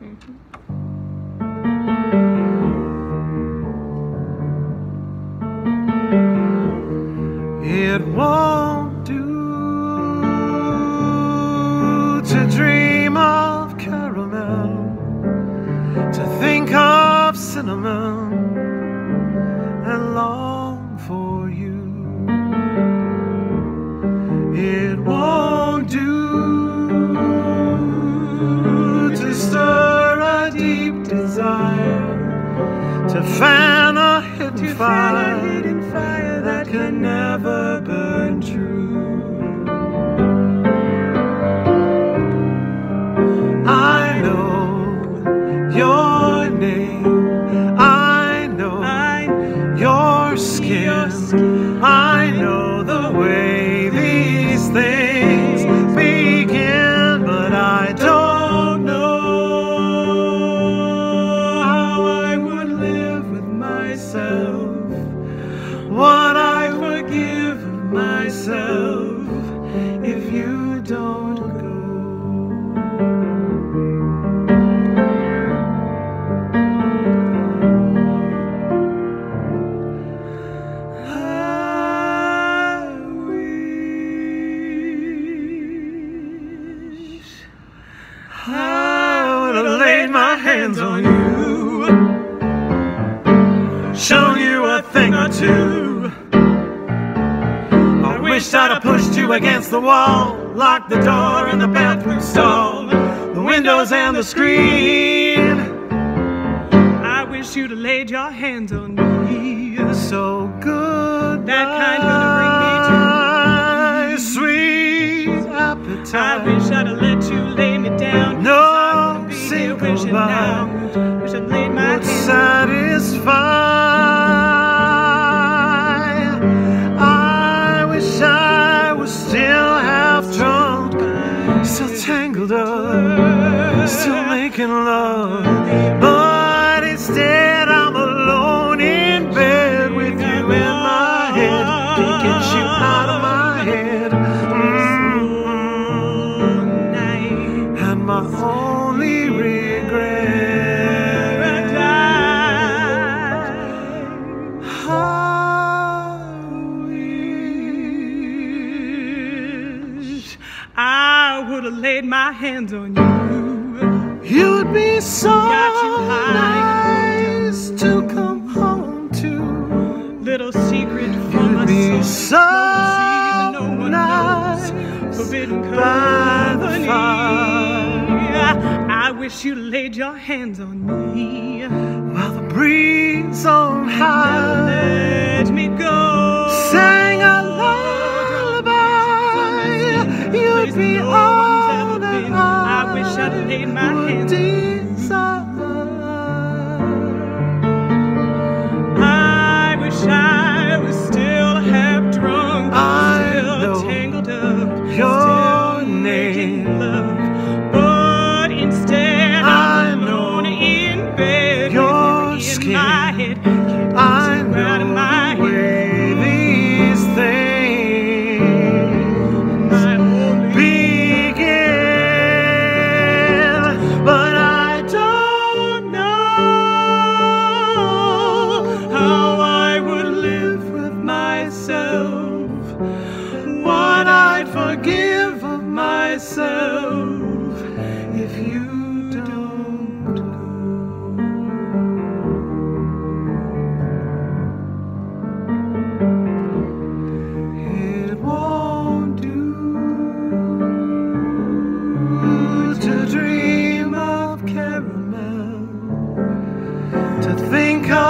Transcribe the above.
Mm-hmm. It won't do to dream of caramel, to think of cinnamon and long for you. It won't to fan a hidden fire that can never burn true. I know your name. I know your skin. I know hands on you, shown you a thing or two. I wish I'd have pushed you against the wall, locked the door in the bathroom stall, the windows and the screen. I wish you'd have laid your hands on me. So good, That kind gonna bring me to sweet appetite. I wish I'd have let you lay tangled up, still making love. But instead, I'm alone in bed with you in my head. Get you out of my head. Mm. night. And my only regret. I wish I would have laid my hands on you. you'd be so you nice to come home to. Little secret from my You'd be soul. so No no nice knows. Forbidden company. I wish you laid your hands on me. while the breeze on high side. come.